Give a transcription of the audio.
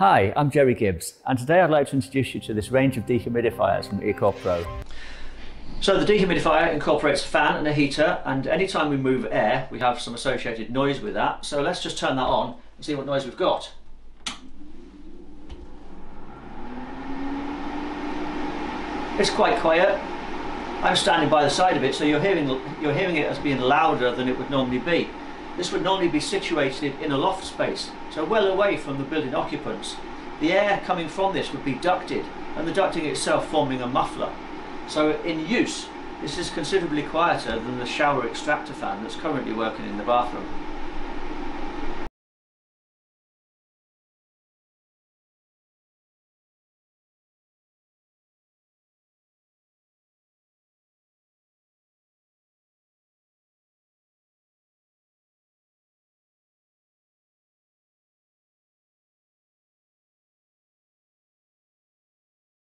Hi, I'm Jerry Gibbs, and today I'd like to introduce you to this range of dehumidifiers from Ecor Pro. So the dehumidifier incorporates a fan and a heater, and anytime we move air, we have some associated noise with that. So let's just turn that on and see what noise we've got. It's quite quiet. I'm standing by the side of it, so you're hearing, you're hearing it as being louder than it would normally be. This would normally be situated in a loft space, so well away from the building occupants. The air coming from this would be ducted, and the ducting itself forming a muffler. So in use, this is considerably quieter than the shower extractor fan that's currently working in the bathroom.